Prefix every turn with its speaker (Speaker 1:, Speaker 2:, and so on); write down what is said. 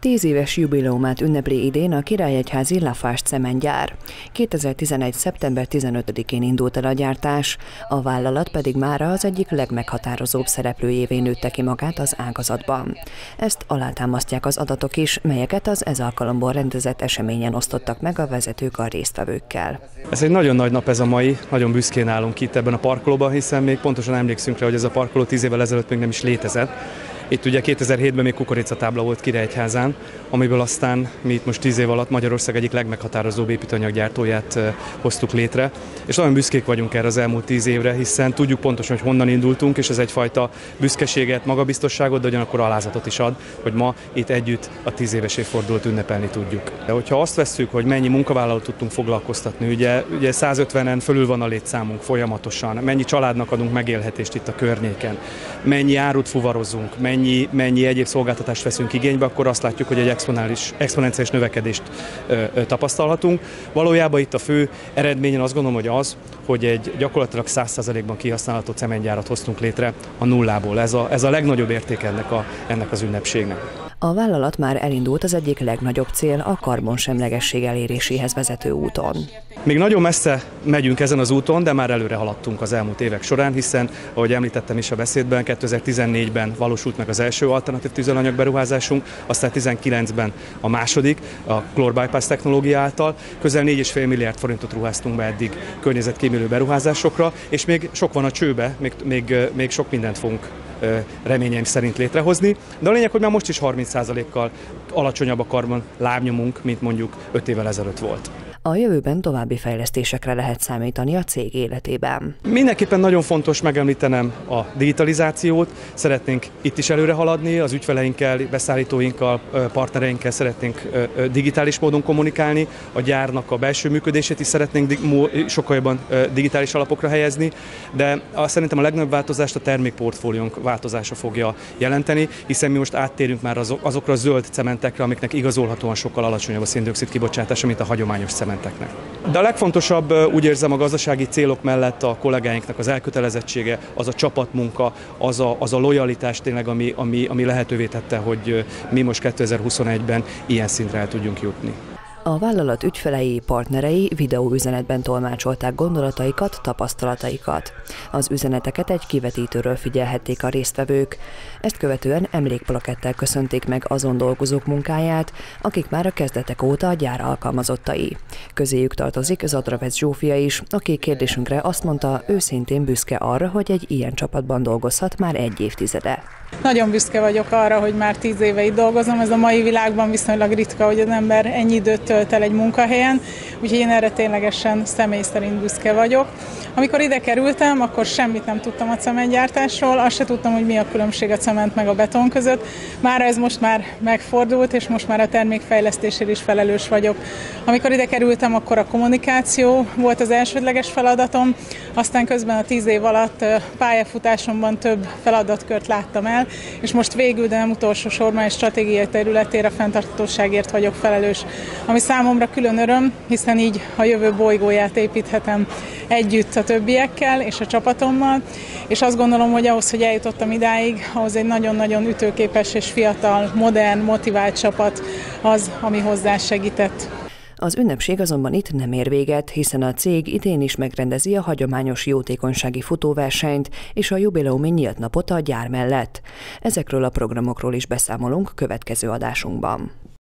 Speaker 1: Tíz éves jubileumát ünnepli idén a Királyegyházi Lafast cementgyár. 2011. szeptember 15-én indult el a gyártás, a vállalat pedig mára az egyik legmeghatározóbb szereplőjévé nőtte ki magát az ágazatban. Ezt alátámasztják az adatok is, melyeket az ez alkalomból rendezett eseményen osztottak meg a vezetők a résztvevőkkel.
Speaker 2: Ez egy nagyon nagy nap ez a mai, nagyon büszkén állunk itt ebben a parkolóban, hiszen még pontosan emlékszünk rá, hogy ez a parkoló tíz évvel ezelőtt még nem is létezett itt ugye 2007-ben még kukoricatábla volt Királyegyházán, amiből aztán mi itt most 10 év alatt Magyarország egyik legmeghatározóbb építőanyaggyártóját hoztuk létre, és nagyon büszkék vagyunk erre az elmúlt 10 évre, hiszen tudjuk pontosan, hogy honnan indultunk, és ez egyfajta büszkeséget, magabiztosságot, de ugyanakkor alázatot is ad, hogy ma itt együtt a 10 éves évfordulót ünnepelni tudjuk. De hogyha azt vesszük, hogy mennyi munkavállalót tudtunk foglalkoztatni, ugye, ugye 150-en fölül van a létszámunk folyamatosan, mennyi családnak adunk megélhetést itt a környéken, mennyi árut fuvarozunk, mennyi mennyi, mennyi egyéb szolgáltatást veszünk igénybe, akkor azt látjuk, hogy egy exponenciális, növekedést ö, ö, tapasztalhatunk. Valójában itt a fő eredményen azt gondolom, hogy az, hogy egy gyakorlatilag 100%-ban kihasználható cementgyárat hoztunk létre a nullából. Ez a, ez a legnagyobb érték ennek, a, ennek az ünnepségnek.
Speaker 1: A vállalat már elindult az egyik legnagyobb cél a karbonsemlegesség eléréséhez vezető úton.
Speaker 2: Még nagyon messze megyünk ezen az úton, de már előre haladtunk az elmúlt évek során, hiszen, ahogy említettem is a beszédben, 2014-ben valósult meg az első alternatív tüzelanyag beruházásunk, aztán 2019-ben a második, a Chlor Bypass technológia által. Közel 4,5 milliárd forintot ruháztunk be eddig környezetkímélő beruházásokra, és még sok van a csőbe, még, még, még sok mindent fogunk reményeim szerint létrehozni. De a lényeg, hogy már most is 30%-kal alacsonyabb a karbon lábnyomunk, mint mondjuk 5 évvel ezelőtt volt.
Speaker 1: A jövőben további fejlesztésekre lehet számítani a cég életében.
Speaker 2: Mindenképpen nagyon fontos megemlítenem a digitalizációt. Szeretnénk itt is előre haladni, az ügyfeleinkkel, beszállítóinkkal, partnereinkkel szeretnénk digitális módon kommunikálni, a gyárnak a belső működését is szeretnénk sokkal jobban digitális alapokra helyezni, de szerintem a legnagyobb változást a termékportfóliónk változása fogja jelenteni, hiszen mi most áttérünk már azokra a zöld cementekre, amiknek igazolhatóan sokkal alacsonyabb a széndiokszid kibocsátása, mint a hagyományos cement menteknek. De a legfontosabb úgy érzem a gazdasági célok mellett a kollégáinknak az elkötelezettsége, az a csapatmunka, az a, az a lojalitás tényleg, ami, ami, ami lehetővé tette, hogy mi most 2021-ben ilyen szintre el tudjunk jutni.
Speaker 1: A vállalat ügyfelei, partnerei videóüzenetben tolmácsolták gondolataikat, tapasztalataikat. Az üzeneteket egy kivetítőről figyelhették a résztvevők. Ezt követően emlékplakettel köszönték meg azon dolgozók munkáját, akik már a kezdetek óta a gyár alkalmazottai. Közéjük tartozik Zadravec Zsófia is, aki kérdésünkre azt mondta, őszintén büszke arra, hogy egy ilyen csapatban dolgozhat már egy évtizede.
Speaker 3: Nagyon büszke vagyok arra, hogy már tíz éve itt dolgozom. Ez a mai világban viszonylag ritka, hogy az ember ennyi időt tölt el egy munkahelyen, úgyhogy én erre ténylegesen személy szerint büszke vagyok. Amikor ide kerültem, akkor semmit nem tudtam a cementgyártásról, azt se tudtam, hogy mi a különbség a cement meg a beton között. Már ez most már megfordult, és most már a termékfejlesztésért is felelős vagyok. Amikor ide kerültem, akkor a kommunikáció volt az elsődleges feladatom, aztán közben a tíz év alatt pályafutásomban több feladatkört láttam el, és most végül, de nem utolsó sorban egy stratégiai területére a fenntartóságért vagyok felelős, ami számomra külön öröm, hiszen így a jövő bolygóját építhetem együtt a többiekkel és a csapatommal, és azt gondolom, hogy ahhoz, hogy eljutottam idáig, ahhoz egy nagyon-nagyon ütőképes és fiatal, modern, motivált csapat az, ami hozzá segített.
Speaker 1: Az ünnepség azonban itt nem ér véget, hiszen a cég idén is megrendezi a hagyományos jótékonysági futóversenyt és a jubileumi nyílt napot a gyár mellett. Ezekről a programokról is beszámolunk következő adásunkban.